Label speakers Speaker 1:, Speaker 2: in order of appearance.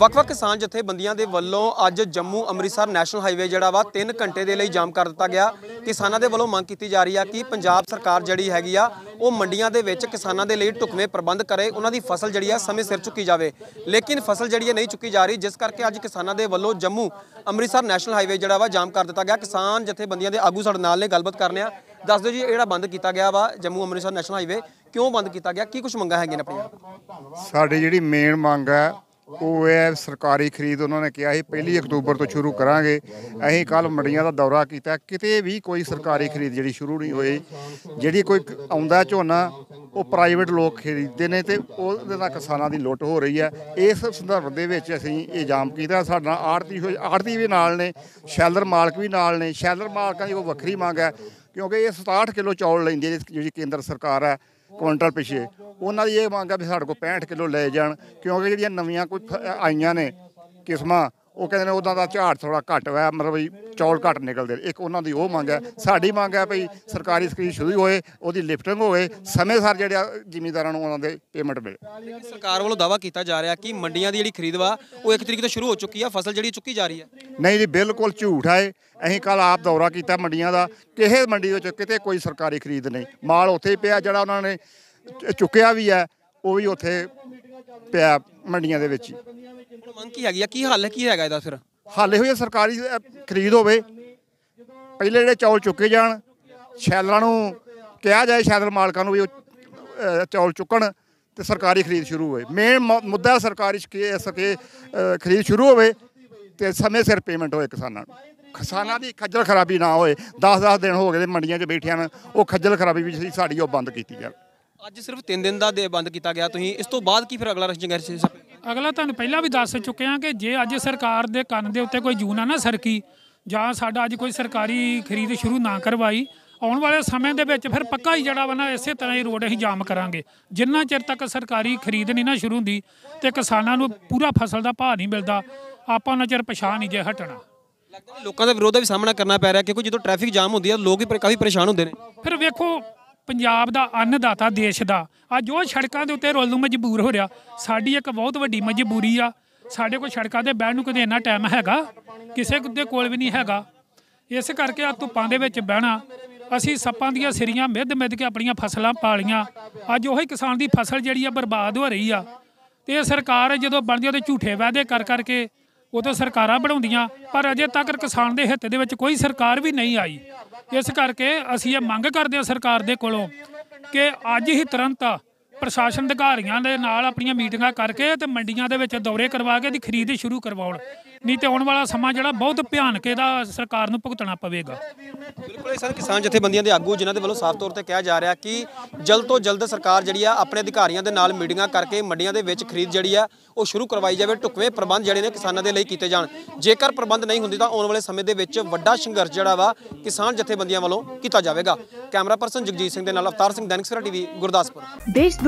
Speaker 1: ਵੱਖ-ਵੱਖ ਕਿਸਾਨ ਜਥੇਬੰਦੀਆਂ ਦੇ ਵੱਲੋਂ ਅੱਜ ਜੰਮੂ ਅੰਮ੍ਰਿਤਸਰ ਨੈਸ਼ਨਲ ਹਾਈਵੇ ਜਿਹੜਾ ਵਾ 3 ਘੰਟੇ ਦੇ ਲਈ ਜਾਮ ਕਰ ਦਿੱਤਾ ਗਿਆ। ਕਿਸਾਨਾਂ ਦੇ ਵੱਲੋਂ ਮੰਗ ਕੀਤੀ ਜਾ ਰਹੀ ਆ ਕਿ ਪੰਜਾਬ ਸਰਕਾਰ ਜਿਹੜੀ ਹੈਗੀ ਆ, ਉਹ ਮੰਡੀਆਂ ਦੇ ਵਿੱਚ ਕਿਸਾਨਾਂ ਦੇ ਲਈ ਢੁਕਵੇਂ ਪ੍ਰਬੰਧ ਕਰੇ, ਉਹਨਾਂ ਦੀ ਫਸਲ ਜਿਹੜੀ ਆ ਸਮੇਂ ਸਿਰ ਚੁੱਕੀ ਜਾਵੇ। ਲੇਕਿਨ ਫਸਲ ਜਿਹੜੀ ਹੈ ਨਹੀਂ ਚੁੱਕੀ ਜਾ ਰਹੀ, ਜਿਸ ਕਰਕੇ ਅੱਜ ਕਿਸਾਨਾਂ ਦੇ ਵੱਲੋਂ ਜੰਮੂ ਅੰਮ੍ਰਿਤਸਰ ਨੈਸ਼ਨਲ ਹਾਈਵੇ ਜਿਹੜਾ ਵਾ, ਜਾਮ ਕਰ ਦਿੱਤਾ ਗਿਆ। ਕਿਸਾਨ ਜਥੇਬੰਦੀਆਂ ਦੇ ਆਗੂ ਸਾਡੇ ਨਾਲ ਨੇ, ਗੱਲਬਾਤ ਕਰਨੇ ਆ। ਦੱਸ ਦਿਓ ਜੀ, ਇਹ ਜਿਹੜਾ ਬੰਦ ਕੀਤਾ ਗਿਆ ਵਾ, ਜੰਮੂ ਅੰਮ੍ਰਿਤਸਰ ਨੈਸ਼ਨਲ ਹਾਈਵੇ, ਕਿਉਂ ਬੰਦ ਕੀਤਾ ਗਿਆ? ਕੀ ਕੁਝ ਮੰਗਾਂ ਹੈਗੀਆਂ ਨੇ ਆਪਣੀਆਂ?
Speaker 2: ਸਾਡੀ ਜਿਹੜੀ ਮੇਨ ਮੰਗ ਹੈ ਉਹ ਹੈ ਸਰਕਾਰੀ ਖਰੀਦ ਉਹਨਾਂ ਨੇ ਕਿਹਾ ਸੀ, ਪਹਿਲੀ ਅਕਤੂਬਰ ਤੋਂ ਸ਼ੁਰੂ ਕਰਾਂਗੇ। ਅਸੀਂ ਕੱਲ ਮੰਡੀਆਂ ਦਾ ਦੌਰਾ ਕੀਤਾ। ਕਿਤੇ ਵੀ ਕੋਈ ਸਰਕਾਰੀ ਖਰੀਦ ਜਿਹੜੀ ਸ਼ੁਰੂ ਨਹੀਂ ਹੋਈ, ਜਿਹੜੀ ਕੋਈ ਆਉਂਦਾ ਝੋਨਾ, ਉਹ ਪ੍ਰਾਈਵੇਟ ਲੋਕ ਖਰੀਦਦੇ ਨੇ ਤੇ ਉਹਦੇ ਨਾਲ ਕਿਸਾਨਾਂ ਦੀ ਲੁੱਟ ਹੋ ਰਹੀ ਹੈ। ਇਸ ਸੰਦਰਭ ਦੇ ਵਿੱਚ ਅਸੀਂ ਇਹ ਜਾਮ ਕੀਤਾ। ਸਾਡਾ ਆੜਤੀ ਆੜਤੀ ਵੀ ਨਾਲ ਨੇ, ਸ਼ੈਲਰ ਮਾਲਕ ਵੀ ਨਾਲ ਨੇ। ਸ਼ੈਲਰ ਮਾਲਕਾਂ ਦੀ ਉਹ ਵੱਖਰੀ ਮੰਗ ਹੈ, ਕਿਉਂਕਿ ਇਹ 67 ਕਿਲੋ ਚੌਲ ਲੈਂਦੇ ਨੇ, ਜਿਹੜੀ ਕੇਂਦਰ ਸਰਕਾਰ ਹੈ। ਕੁਇੰਟਲ ਪਿਛੇ। ਉਹਨਾਂ ਦੀ ਇਹ ਮੰਗ ਆ ਵੀ ਸਾਡੇ ਕੋਲ 65 ਕਿਲੋ ਲੈ ਜਾਣ, ਕਿਉਂਕਿ ਜਿਹੜੀਆਂ ਨਵੀਆਂ ਕੋਈ ਫ- ਆਈਆਂ ਨੇ ਕਿਸਮਾਂ ਉਹ ਕਹਿੰਦੇ ਨੇ ਉਹਨਾਂ ਦਾ ਝਾੜ ਥੋੜਾ ਘੱਟ ਹੋਇਆ ਮਤਲਬ ਵੀ ਚੌਲ ਘੱਟ ਨਿਕਲਦੇ। ਇੱਕ ਉਹਨਾਂ ਦੀ ਉਹ ਮੰਗ ਹੈ ਸਾਡੀ ਮੰਗ ਹੈ ਭਈ ਸਰਕਾਰੀ ਸਕੀਮ ਸ਼ੁਰੂ ਹੋਏ ਉਹਦੀ ਲਿਫਟਿੰਗ ਹੋਵੇ ਸਮੇਂ ਸਰ ਜਿਹੜਾ ਜ਼ਿਮੀਂਦਾਰਾਂ ਨੂੰ ਉਹਨਾਂ ਦੇ ਪੇਮੈਂਟ ਮਿਲੇ
Speaker 1: ਸਰਕਾਰ ਵੱਲੋਂ ਦਾਵਾ ਕੀਤਾ ਜਾ ਰਿਹਾ ਕਿ ਮੰਡੀਆਂ ਦੀ ਜਿਹੜੀ ਖਰੀਦ ਵਾ ਉਹ 1 ਤਰੀਕ ਤੋਂ ਸ਼ੁਰੂ ਹੋ ਚੁੱਕੀ ਆ ਫਸਲ ਜਿਹੜੀ ਚੁੱਕੀ ਜਾ ਰਹੀ ਹੈ
Speaker 2: ਨਹੀਂ ਜੀ ਬਿਲਕੁਲ ਝੂਠ ਹੈ। ਅਸੀਂ ਕੱਲ ਆਪ ਦੌਰਾ ਕੀਤਾ ਮੰਡੀਆਂ ਦਾ ਕਿਸੇ ਮੰਡੀ ਵਿੱਚ ਕਿਤੇ ਕੋਈ ਸਰਕਾਰੀ ਖਰੀਦ ਨਹੀਂ ਮਾਲ ਉੱਥੇ ਹੀ ਪਿਆ ਜਿਹੜਾ ਉਹਨਾਂ ਨੇ ਚੁੱਕਿਆ ਵੀ ਹੈ ਉਹ ਵੀ ਉੱਥੇ ਪਿਆ ਮੰਡੀਆਂ ਦੇ ਵਿੱਚ ਹੀ
Speaker 1: ਮੰਗ ਕੀ ਹੈਗੀ ਆ? ਕੀ ਹੱਲ ਕੀ ਹੈਗਾ ਇਹਦਾ ਫਿਰ?
Speaker 2: ਹਾਲੇ ਹੋਈ ਸਰਕਾਰੀ ਅ, ਖਰੀਦ ਹੋਵੇ। ਪਹਿਲੇ ਜਿਹੜੇ ਚੌਲ ਚੁੱਕੇ ਜਾਣ ਸ਼ੈਲਰਾਂ ਨੂੰ ਕਿਹਾ ਜਾਏ ਸ਼ੈਲਰ ਮਾਲਕਾਂ ਨੂੰ ਵੀ ਉਹ ਚੌਲ ਚੁੱਕਣ ਤੇ ਸਰਕਾਰੀ ਖਰੀਦ ਸ਼ੁਰੂ ਹੋਵੇ। ਮੇਨ ਮੁੱਦਾ ਸਰਕਾਰੀ ਸ਼ਕੇ- ਸਕੇ ਖਰੀਦ ਸ਼ੁਰੂ ਹੋਵੇ ਤੇ ਸਮੇਂ ਸਿਰ ਪੇਮੈਂਟ ਹੋਏ ਕਿਸਾਨਾਂ ਨੂੰ। ਕਿਸਾਨਾਂ ਦੀ ਖੱਜਲ ਖਰਾਬੀ ਨਾ ਹੋਏ। 10-10 ਦਿਨ ਹੋ ਗਏ ਤੇ ਮੰਡੀਆਂ 'ਚ ਬੈਠਿਆਂ ਨੂੰ ਉਹ ਖੱਜਲ ਖਰਾਬੀ ਵੀ ਸੀ ਸਾਡੀ ਉਹ ਬੰਦ ਕੀਤੀ ਜਾਵੇ।
Speaker 1: ਅੱਜ ਸਿਰਫ 3 ਦਿਨ ਦਾ ਦੇ ਬੰਦ ਕੀਤਾ ਗਿਆ। ਤੁਸੀਂ ਇਸ ਤੋਂ ਬਾਅਦ ਕੀ ਫਿਰ ਅਗਲਾ ਸੰਘਰਸ਼
Speaker 3: ਅਗਲਾ ਤੁਹਾਨੂੰ ਪਹਿਲਾਂ ਵੀ ਦੱਸ ਚੁੱਕੇ ਹਾਂ ਕਿ ਜੇ ਅੱਜ ਸਰਕਾਰ ਦੇ ਕੰਨ ਦੇ ਉੱਤੇ ਕੋਈ ਜੂਨ ਨਾ ਸਰਕੀ ਜਾਂ ਸਾਡਾ ਅੱਜ ਕੋਈ ਸਰਕਾਰੀ ਖਰੀਦ ਸ਼ੁਰੂ ਨਾ ਕਰਵਾਈ ਆਉਣ ਵਾਲੇ ਸਮੇਂ ਦੇ ਵਿੱਚ ਫਿਰ ਪੱਕਾ ਹੀ ਜਿਹੜਾ ਨਾ ਇਸੇ ਤਰ੍ਹਾਂ ਹੀ ਰੋਡ ਅਸੀਂ ਜਾਮ ਕਰਾਂਗੇ। ਜਿੰਨਾ ਚਿਰ ਤੱਕ ਸਰਕਾਰੀ ਖਰੀਦ ਨਹੀਂ ਨਾ ਸ਼ੁਰੂ ਹੁੰਦੀ ਤੇ ਕਿਸਾਨਾਂ ਨੂੰ ਪੂਰਾ ਫਸਲ ਦਾ ਭਾਅ ਨਹੀਂ ਮਿਲਦਾ ਆਪਾਂ ਉਹਨਾਂ ਚਿਰ ਪਛਾਣ ਨਹੀਂ ਜੇ ਹਟਣਾ।
Speaker 1: ਲੋਕਾਂ ਦਾ ਵਿਰੋਧ ਦਾ ਵੀ ਸਾਹਮਣਾ ਕਰਨਾ ਪੈ ਰਿਹਾ ਕਿਉਂਕਿ ਜਦੋਂ ਟ੍ਰੈਫਿਕ ਜਾਮ ਹੁੰਦੀ ਹੈ ਲੋਕ ਵੀ ਕਾਫੀ ਪਰੇਸ਼ਾਨ ਹੁੰਦੇ ਨੇ।
Speaker 3: ਫਿਰ ਵੇਖੋ ਪੰਜਾਬ ਦਾ ਅੰਨਦਾਤਾ ਦੇਸ਼ ਦਾ। ਅੱਜ ਉਹ ਸੜਕਾਂ ਦੇ ਉੱਤੇ ਰੋਲ ਨੂੰ ਮਜਬੂਰ ਹੋ ਰਿਹਾ। ਸਾਡੀ ਇੱਕ ਬਹੁਤ ਵੱਡੀ ਮਜਬੂਰੀ ਆ। ਸਾਡੇ ਕੋਲ ਸੜਕਾਂ ਤੇ ਬਹਿਣ ਨੂੰ ਕਦੇ ਇੰਨਾ ਟਾਈਮ ਹੈਗਾ। ਕਿਸੇ ਦੇ ਕੋਲ ਵੀ ਨਹੀਂ ਹੈਗਾ। ਇਸ ਕਰਕੇ ਆ ਧੁੱਪਾਂ ਦੇ ਵਿੱਚ ਬਹਿਣਾ। ਅਸੀਂ ਸੱਪਾਂ ਦੀਆਂ ਸਿਰੀਆਂ ਮਿੱਧ ਮਿੱਧ ਕੇ ਆਪਣੀਆਂ ਫਸਲਾਂ ਪਾਲੀਆਂ। ਅੱਜ ਉਹੀ ਕਿਸਾਨ ਦੀ ਫਸਲ ਜਿਹੜੀ ਆ ਬਰਬਾਦ ਹੋ ਰਹੀ ਆ। ਤੇ ਸਰਕਾਰ ਜਦੋਂ ਬਣਦੀ ਉਹਦੇ ਝੂਠੇ ਵਾਅਦੇ ਕਰ ਕਰਕੇ ਉਦੋਂ ਸਰਕਾਰਾਂ ਬਣਾਉਂਦੀਆਂ। ਪਰ ਅਜੇ ਤੱਕ ਕਿਸਾਨ ਦੇ ਹਿੱਤ ਦੇ ਵਿੱਚ ਕੋਈ ਸਰਕਾਰ ਵੀ ਨਹੀਂ ਆਈ। ਇਸ ਕਰਕੇ ਅਸੀਂ ਇਹ ਮੰਗ ਕਰਦੇ ਹਾਂ ਸਰਕਾਰ ਦੇ ਕੋਲੋਂ ਕਿ ਅੱਜ ਹੀ ਤੁਰੰਤ ਪ੍ਰਸ਼ਾਸਨ ਅਧਿਕਾਰੀਆਂ ਦੇ ਨਾਲ ਆਪਣੀਆਂ ਮੀਟਿੰਗਾਂ ਕਰਕੇ ਤੇ ਮੰਡੀਆਂ ਦੇ ਵਿੱਚ ਦੌਰੇ ਕਰਵਾ ਕੇ ਦੀ ਖਰੀਦ ਸ਼ੁਰੂ ਕਰਵਾਉਣ। ਨਹੀਂ ਤੇ ਆਉਣ ਵਾਲਾ ਸਮਾਂ ਜਿਹੜਾ ਬਹੁਤ ਭਿਆਨਕ ਇਹਦਾ ਸਰਕਾਰ ਨੂੰ ਭੁਗਤਣਾ ਪਵੇਗਾ।
Speaker 1: ਬਿਲਕੁਲ ਇਹ ਸਾਰੇ ਕਿਸਾਨ ਜਥੇਬੰਦੀਆਂ ਦੇ ਆਗੂ ਜਿਨ੍ਹਾਂ ਦੇ ਵੱਲੋਂ ਸਾਫ਼ ਤੌਰ ਤੇ ਕਿਹਾ ਜਾ ਰਿਹਾ ਕਿ ਜਲਦ ਤੋਂ ਜਲਦ ਸਰਕਾਰ ਜਿਹੜੀ ਆ ਆਪਣੇ ਅਧਿਕਾਰੀਆਂ ਦੇ ਨਾਲ ਮੀਟਿੰਗਾਂ ਕਰਕੇ ਮੰਡੀਆਂ ਦੇ ਵਿੱਚ ਖਰੀਦ ਜਿਹੜੀ ਆ ਉਹ ਸ਼ੁਰੂ ਕਰਵਾਈ ਜਾਵੇ ਢੁਕਵੇਂ ਪ੍ਰਬੰਧ ਜਿਹੜੇ ਨੇ ਕਿਸਾਨਾਂ ਦੇ ਲਈ ਕੀਤੇ ਜਾਣ। ਜੇਕਰ ਪ੍ਰਬੰਧ ਨਹੀਂ ਹੁੰਦੀ ਤਾਂ ਆਉਣ ਵਾਲੇ ਸਮੇਂ ਦੇ ਵਿੱਚ ਵੱਡਾ ਸੰਘਰਸ਼ ਜਿਹੜਾ ਵਾ ਕਿਸਾਨ ਜਥੇਬੰਦੀਆਂ ਵੱਲੋਂ ਕੀਤਾ ਜਾਵੇਗਾ। ਕੈਮਰਾ ਪਰਸਨ ਜਗਜੀਤ ਸਿੰਘ ਦੇ ਨਾਲ ਅਵਤਾਰ ਸਿੰਘ ਦੈਨਿਕ ਸਵੇਰਾ ਟੀਵੀ ਗੁਰਦਾਸਪੁਰ।
Speaker 4: देश